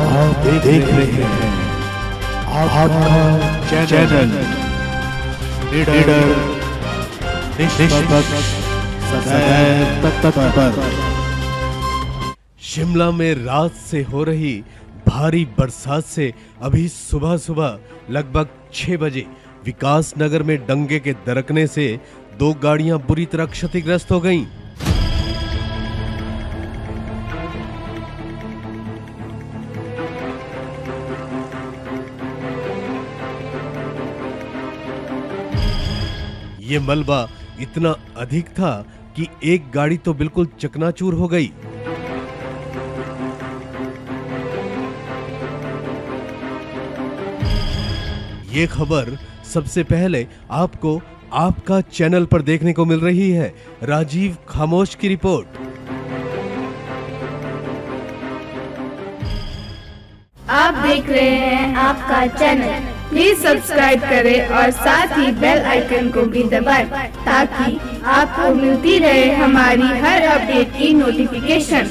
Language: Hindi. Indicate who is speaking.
Speaker 1: आप देख रहे हैं आपका चैनल लीडर
Speaker 2: शिमला में रात से हो रही भारी बरसात से अभी सुबह सुबह लगभग छह बजे विकास नगर में डंगे के दरकने से दो गाड़ियाँ बुरी तरह क्षतिग्रस्त हो गईं। ये मलबा इतना अधिक था कि एक गाड़ी तो बिल्कुल चकनाचूर हो गई। ये खबर सबसे पहले आपको आपका चैनल पर देखने को मिल रही है। राजीव खामोश की रिपोर्ट।
Speaker 3: आप देख रहे हैं आपका चैनल। प्लीज़ सब्सक्राइब करें और साथ ही बेल आइकन को भी दबाएँ, ताकि आपको मिलती रहे हमारी हर अपडेट की नोटिफिकेशन